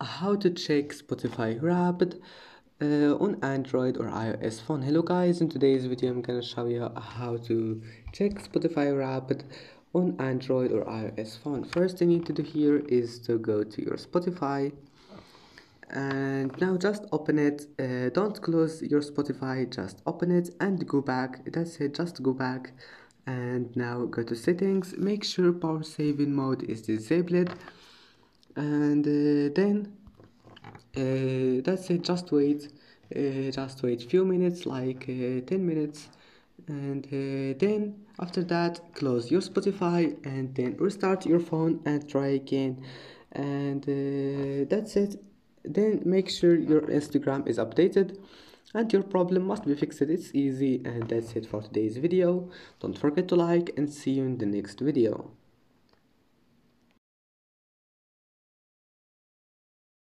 how to check Spotify Wrapped uh, on Android or iOS phone. Hello guys, in today's video I'm gonna show you how to check Spotify Wrapped on Android or iOS phone. First thing you need to do here is to go to your Spotify. And now just open it. Uh, don't close your Spotify. Just open it and go back. That's it. Just go back. And now go to settings. Make sure power saving mode is disabled and uh, then uh, that's it. Just wait uh, just wait few minutes like uh, 10 minutes. And then after that close your spotify and then restart your phone and try again. And that's it. Then make sure your instagram is updated and your problem must be fixed. It's easy. And that's it for today's video. Don't forget to like and see you in the next video